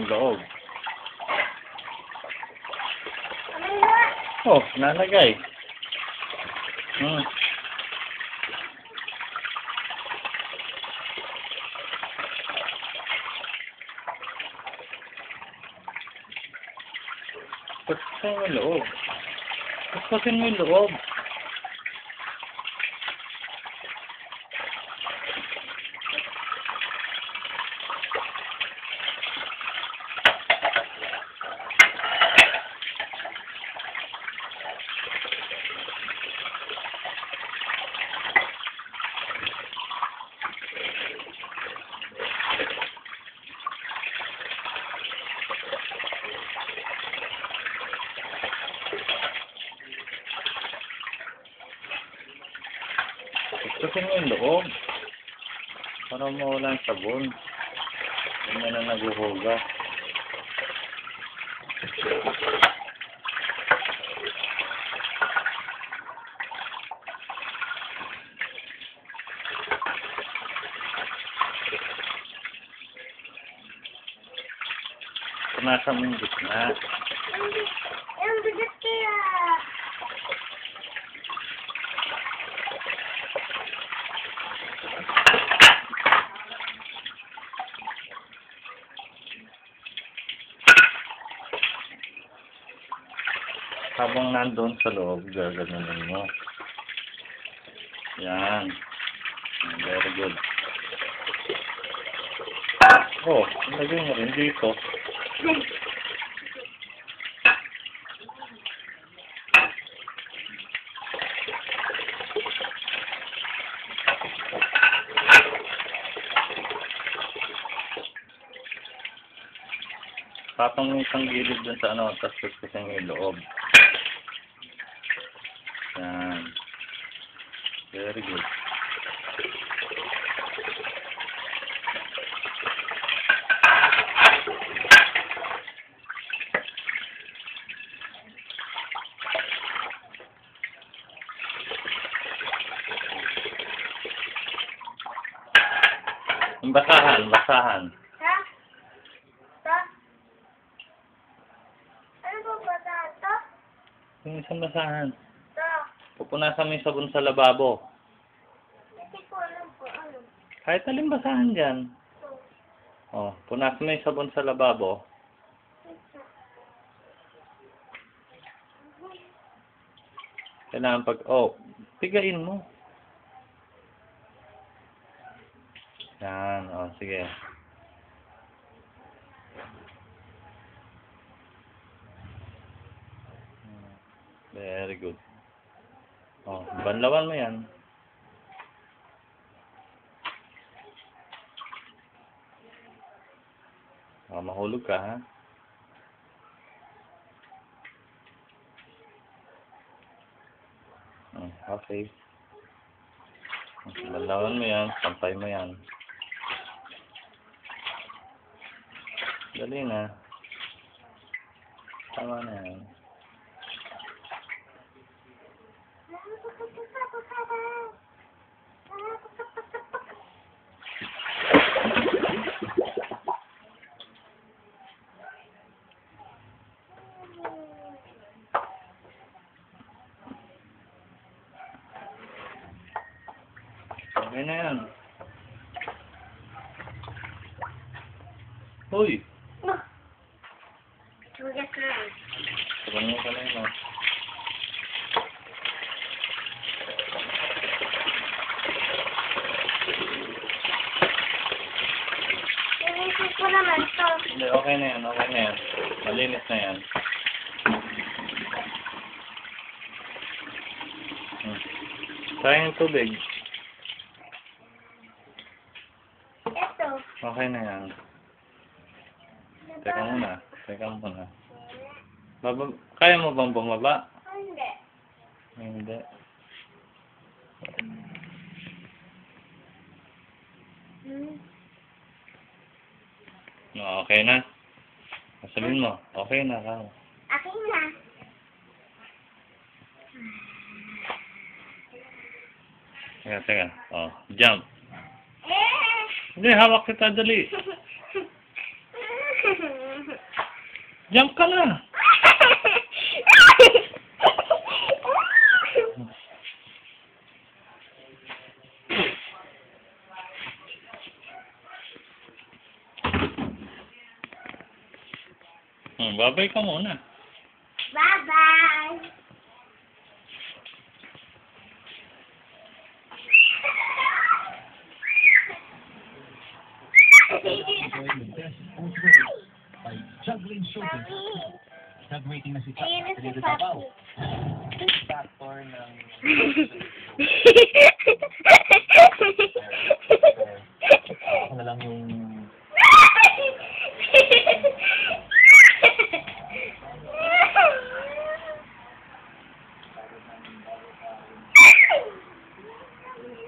Ang loob. Na. Oh, nalagay. Hmm. Paspasin mo yung loob. Paspasin mo yung loob. Paspasin mo yung loob. Para mawala ang sabon. Ganyan na naguhuga. Punasan mo yung gitna. Ang bigat kaya. Habang nandun sa loob, gaganunin mo. Yan. Very good. Oh, lagay mo rin dito. Patong isang gilid dun sa ano, tapos mo yung loob. Yan. Very good. Basahan, basahan. Ha? Ta? Ano ba ba ta? Ta? Yung isang basahan. Ta? Pupunasan mo yung sabon sa lababo. Hindi ko alam po ano. Kahit alin basahan dyan. Oh, punas mo yung sabon sa lababo. Kailangan pag, oh, pigain mo. Yan, oh, sige. Very good. Oh, banlawan mo yan. Oh, mahulog ka, ha? Hmm, okay. Banlawan mo yan, sampay mo yan. Dali na. Tama na yan. Okay na yan. Hoy! Tugas na. Sabangan ka na yun, to. Hindi, okay na yan, okay na yan. Malinis na yan. Hmm. Sayang yung tubig. Okay na yan. Teka muna. Teka muna. Baba, kaya mo bang bumaba? Hindi. Hindi. Hmm. No, okay na. Sabihin mo, okay na ka. Akin na. Teka, teka. Oh, jump. Hindi, hawak kita dali. Jump ka na. Hmm, babay ka muna. Bye-bye! By juggling shooting. Nag-waiting na si Pat. Ayun na si. Tabaw. Factor ng... Ako na lang yung...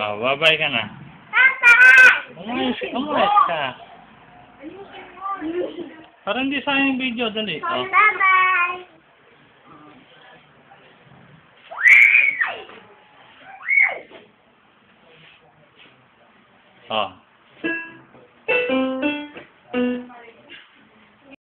Oh, babay ka na. Papa! Umayos ka. Parang hindi sayang yung video, dali. Oh.